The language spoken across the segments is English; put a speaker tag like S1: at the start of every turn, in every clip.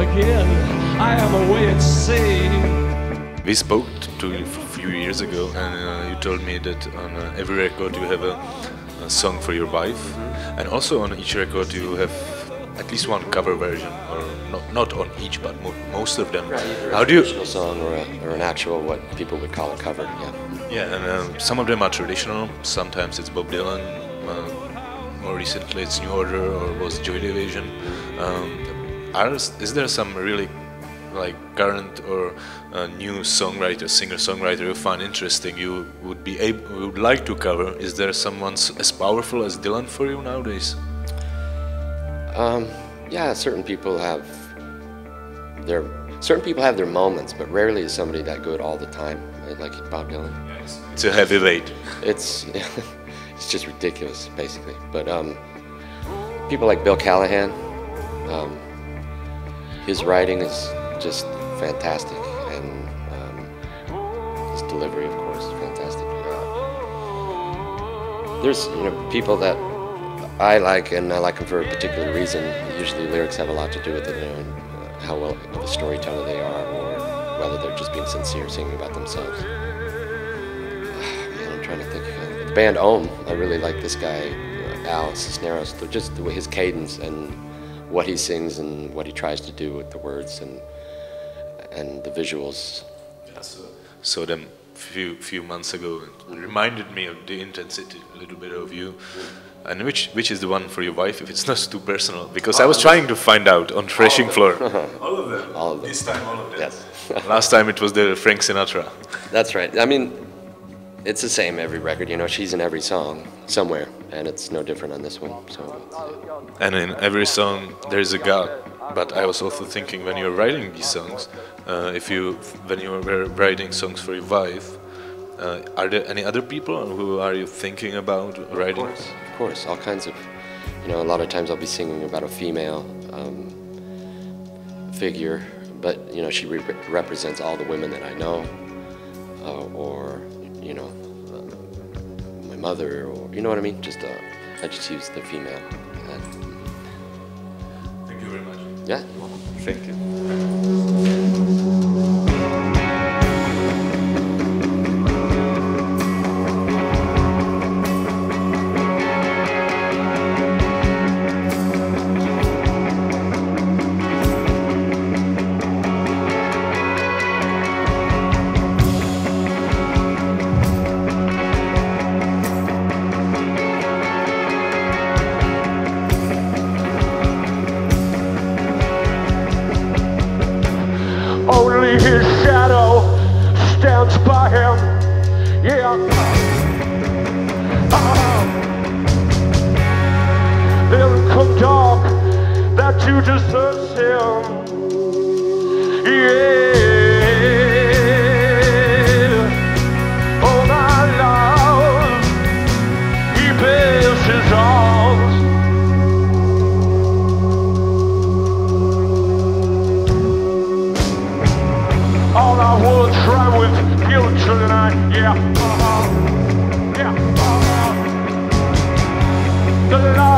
S1: again. I am away at sea.
S2: We spoke to you a few years ago, and uh, you told me that on uh, every record you have a, a song for your wife, and also on each record you have at least one cover version, or not, not on each, but mo most of them.
S3: Either
S2: How do you?
S3: traditional song or, a, or an actual what people would call a cover? Yeah.
S2: Yeah, and uh, some of them are traditional. Sometimes it's Bob Dylan. Uh, more recently, it's New Order or was Joy Division. Um, are, is there some really like current or uh, new songwriter, singer-songwriter you find interesting? You would be able, would like to cover? Is there someone as powerful as Dylan for you nowadays?
S3: Um, yeah, certain people have their certain people have their moments, but rarely is somebody that good all the time. Like Bob Dylan. Yes.
S2: It's a heavyweight.
S3: It's it's just ridiculous, basically. But um, people like Bill Callahan, um, his writing is just fantastic, and um, his delivery, of course, is fantastic. Uh, there's you know people that I like, and I like them for a particular reason. Usually, lyrics have a lot to do with it, you know, and, uh, how well a storyteller they are, or whether they're just being sincere, singing about themselves. Man, I'm trying to think. Uh, the band Om, I really like this guy, uh, Al Cisneros. Just the way his cadence and what he sings and what he tries to do with the words and and the visuals.
S2: saw them few few months ago. It reminded me of the intensity a little bit of you. And which which is the one for your wife? If it's not too personal, because I was trying to find out on threshing floor. all of them.
S3: All of them.
S2: This time, all of them.
S3: Yes,
S2: Last time it was the Frank Sinatra.
S3: that's right. I mean, it's the same every record. You know, she's in every song somewhere, and it's no different on this one. So.
S2: And in every song there is a God. But I was also thinking when you're writing these songs, uh, if you when you were writing songs for your wife, uh, are there any other people who are you thinking about writing?
S3: Of course, of course, all kinds of. You know, a lot of times I'll be singing about a female um, figure, but you know, she re- represents all the women that I know, uh, or you know, um, my mother, or you know what I mean. Just uh, I just use the female. And,
S2: Thank you very much.
S3: yeah.
S2: Thank you.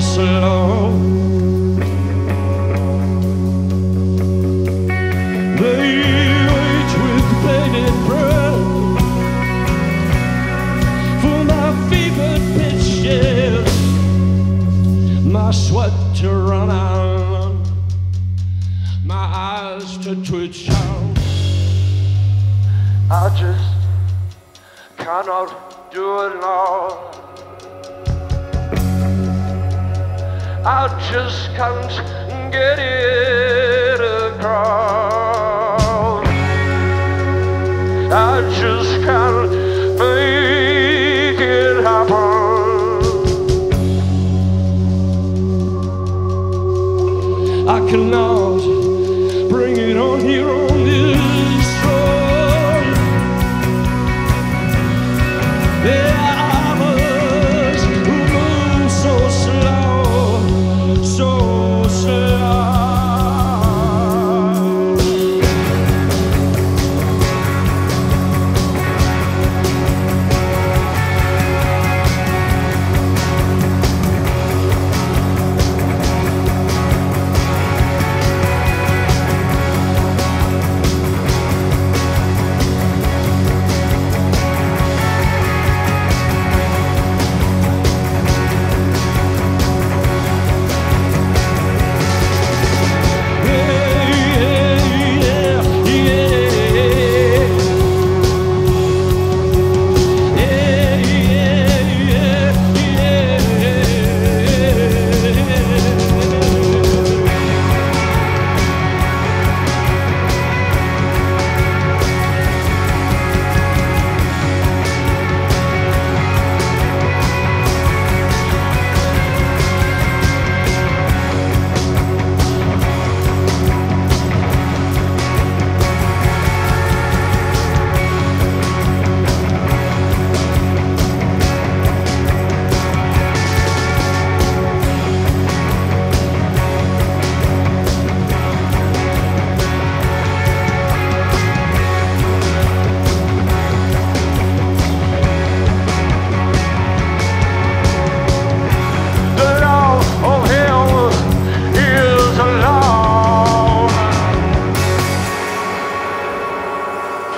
S4: slow. They wait with bated breath for my fevered pitches, my sweat to run out, my eyes to twitch out. I just cannot do it now. I just can't get it across. I just can't make it happen. I cannot bring it on here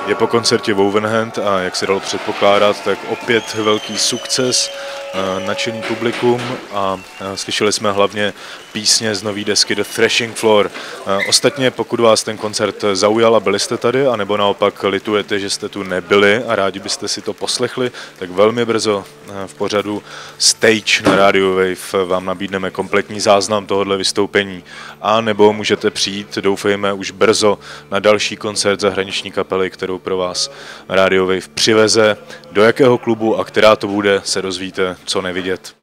S2: Je po koncertě Wovenhand a jak se dalo předpokládat, tak opět velký sukces, eh, nadšený publikum a eh, slyšeli jsme hlavně písně z nový desky The Thrashing Floor. Eh, Ostatně, pokud vás ten koncert zaujal a byli jste tady, anebo naopak litujete, že jste tu nebyli a rádi byste si to poslechli, tak velmi brzo v pořadu Stage na Radio Wave vám nabídneme kompletní záznam tohohle vystoupení. A nebo můžete přijít, doufejme, už brzo na další koncert zahraniční kapely, kterou pro vás Radio Wave přiveze. Do jakého klubu a která to bude, se dozvíte co nevidět.